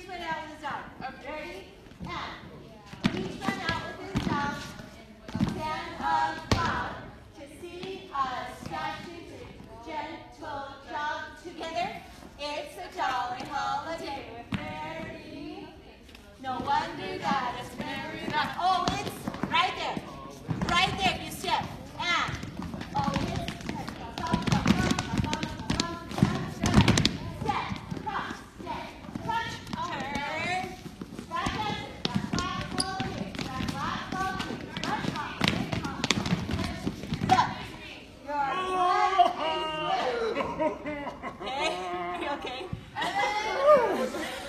Please run out with his dog. Okay. Ready? And are you okay?